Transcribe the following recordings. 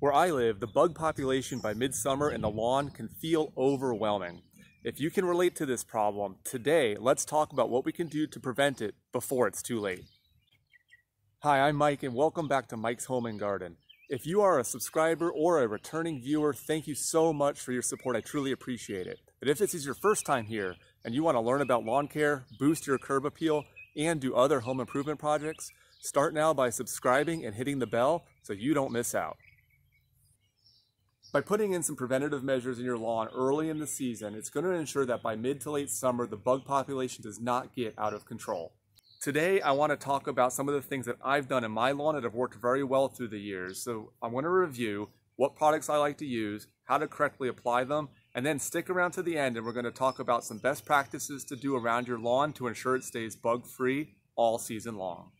Where I live, the bug population by midsummer in the lawn can feel overwhelming. If you can relate to this problem, today let's talk about what we can do to prevent it before it's too late. Hi, I'm Mike and welcome back to Mike's Home and Garden. If you are a subscriber or a returning viewer, thank you so much for your support. I truly appreciate it. But if this is your first time here and you want to learn about lawn care, boost your curb appeal, and do other home improvement projects, start now by subscribing and hitting the bell so you don't miss out. By putting in some preventative measures in your lawn early in the season, it's going to ensure that by mid to late summer, the bug population does not get out of control. Today, I want to talk about some of the things that I've done in my lawn that have worked very well through the years. So I want to review what products I like to use, how to correctly apply them, and then stick around to the end and we're going to talk about some best practices to do around your lawn to ensure it stays bug-free all season long.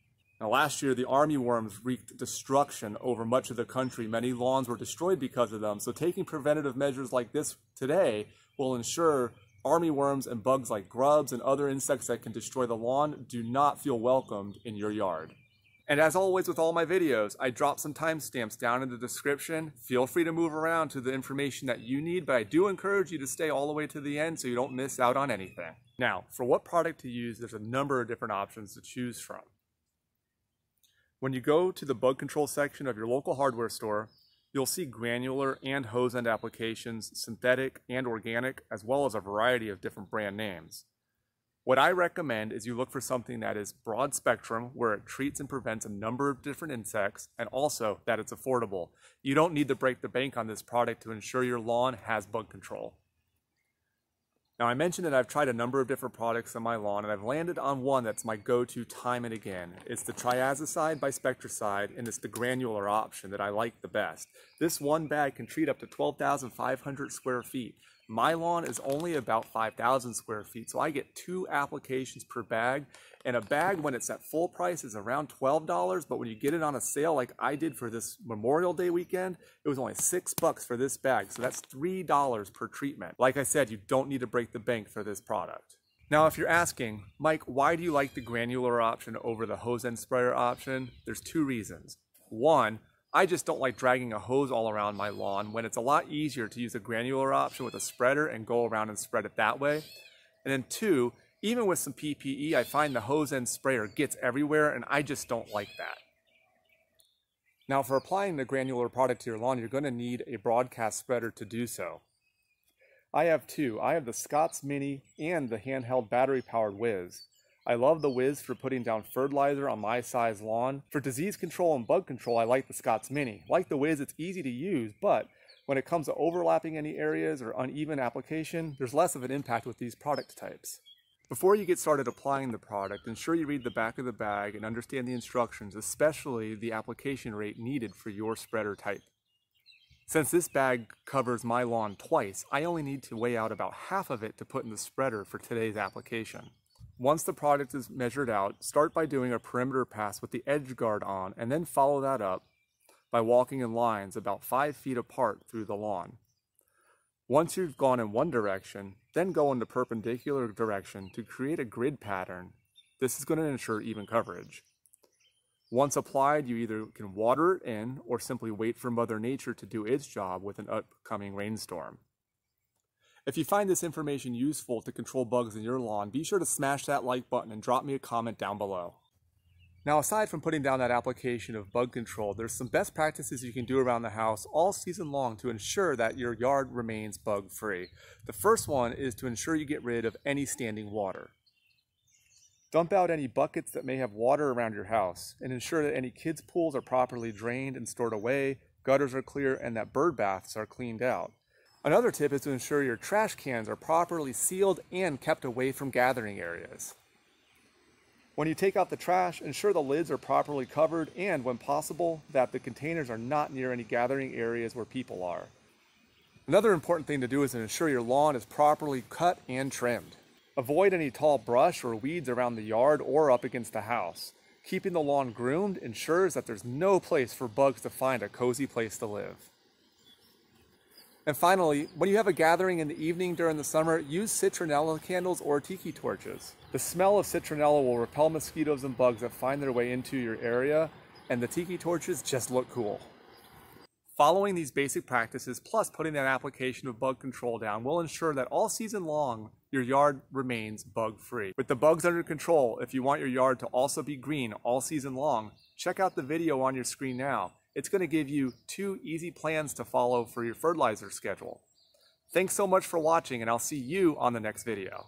Now, last year, the army worms wreaked destruction over much of the country. Many lawns were destroyed because of them. So, taking preventative measures like this today will ensure army worms and bugs like grubs and other insects that can destroy the lawn do not feel welcomed in your yard. And as always with all my videos, I drop some timestamps down in the description. Feel free to move around to the information that you need, but I do encourage you to stay all the way to the end so you don't miss out on anything. Now, for what product to use, there's a number of different options to choose from. When you go to the bug control section of your local hardware store, you'll see granular and hose end applications, synthetic and organic, as well as a variety of different brand names. What I recommend is you look for something that is broad spectrum, where it treats and prevents a number of different insects, and also that it's affordable. You don't need to break the bank on this product to ensure your lawn has bug control. Now I mentioned that I've tried a number of different products on my lawn and I've landed on one that's my go-to time and again. It's the Triazicide by Spectracide and it's the granular option that I like the best. This one bag can treat up to 12,500 square feet. My lawn is only about 5,000 square feet, so I get two applications per bag. And a bag, when it's at full price, is around $12, but when you get it on a sale like I did for this Memorial Day weekend, it was only six bucks for this bag. So that's $3 per treatment. Like I said, you don't need to break the bank for this product. Now, if you're asking, Mike, why do you like the granular option over the hose end sprayer option? There's two reasons. One, I just don't like dragging a hose all around my lawn when it's a lot easier to use a granular option with a spreader and go around and spread it that way. And then two, even with some PPE, I find the hose end sprayer gets everywhere and I just don't like that. Now for applying the granular product to your lawn, you're going to need a broadcast spreader to do so. I have two. I have the Scotts Mini and the handheld battery powered Wizz. I love the Wizz for putting down fertilizer on my size lawn. For disease control and bug control, I like the Scotts Mini. Like the Wizz, it's easy to use, but when it comes to overlapping any areas or uneven application, there's less of an impact with these product types. Before you get started applying the product, ensure you read the back of the bag and understand the instructions, especially the application rate needed for your spreader type. Since this bag covers my lawn twice, I only need to weigh out about half of it to put in the spreader for today's application. Once the product is measured out, start by doing a perimeter pass with the edge guard on and then follow that up by walking in lines about 5 feet apart through the lawn. Once you've gone in one direction, then go in the perpendicular direction to create a grid pattern. This is going to ensure even coverage. Once applied, you either can water it in or simply wait for Mother Nature to do its job with an upcoming rainstorm. If you find this information useful to control bugs in your lawn, be sure to smash that like button and drop me a comment down below. Now, aside from putting down that application of bug control, there's some best practices you can do around the house all season long to ensure that your yard remains bug free. The first one is to ensure you get rid of any standing water. Dump out any buckets that may have water around your house and ensure that any kids' pools are properly drained and stored away, gutters are clear, and that bird baths are cleaned out. Another tip is to ensure your trash cans are properly sealed and kept away from gathering areas. When you take out the trash, ensure the lids are properly covered and, when possible, that the containers are not near any gathering areas where people are. Another important thing to do is to ensure your lawn is properly cut and trimmed. Avoid any tall brush or weeds around the yard or up against the house. Keeping the lawn groomed ensures that there's no place for bugs to find a cozy place to live. And finally, when you have a gathering in the evening during the summer, use citronella candles or tiki torches. The smell of citronella will repel mosquitoes and bugs that find their way into your area, and the tiki torches just look cool. Following these basic practices plus putting that application of bug control down will ensure that all season long your yard remains bug free. With the bugs under control, if you want your yard to also be green all season long, check out the video on your screen now. It's going to give you two easy plans to follow for your fertilizer schedule. Thanks so much for watching and I'll see you on the next video.